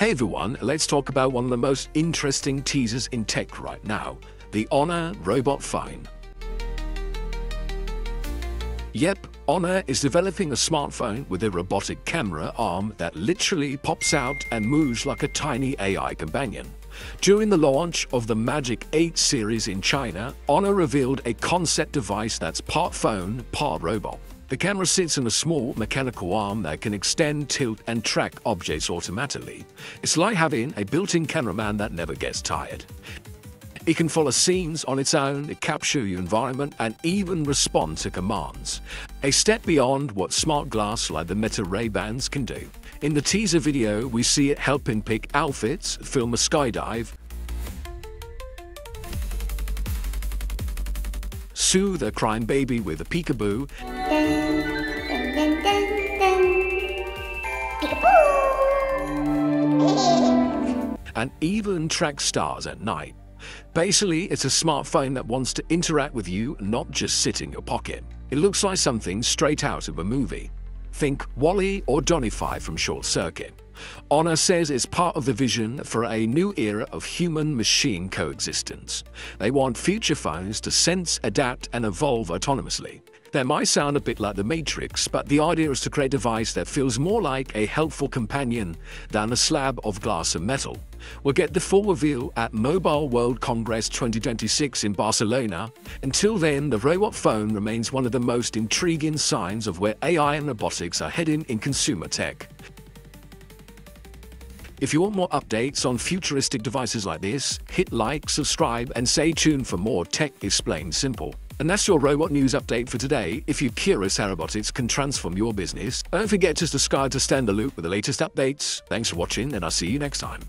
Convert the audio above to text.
Hey everyone, let's talk about one of the most interesting teasers in tech right now the Honor robot phone. Yep, Honor is developing a smartphone with a robotic camera arm that literally pops out and moves like a tiny AI companion. During the launch of the Magic 8 series in China, Honor revealed a concept device that's part phone, part robot. The camera sits in a small mechanical arm that can extend, tilt, and track objects automatically. It's like having a built-in cameraman that never gets tired. It can follow scenes on its own, it capture your environment, and even respond to commands. A step beyond what smart glass like the Meta Ray-Bans can do. In the teaser video, we see it helping pick outfits, film a skydive, soothe a crying baby with a peekaboo, and even track stars at night. Basically, it's a smartphone that wants to interact with you, not just sit in your pocket. It looks like something straight out of a movie. Think WALL-E or Johnny 5 from Short Circuit. Honor says it's part of the vision for a new era of human-machine coexistence. They want future phones to sense, adapt, and evolve autonomously. That might sound a bit like the Matrix, but the idea is to create a device that feels more like a helpful companion than a slab of glass and metal. We'll get the full reveal at Mobile World Congress 2026 in Barcelona. Until then, the robot phone remains one of the most intriguing signs of where AI and robotics are heading in consumer tech. If you want more updates on futuristic devices like this, hit like, subscribe, and stay tuned for more Tech Explained Simple. And that's your robot news update for today. If you're curious how robotics can transform your business, don't forget to subscribe to stand the loop with the latest updates. Thanks for watching, and I'll see you next time.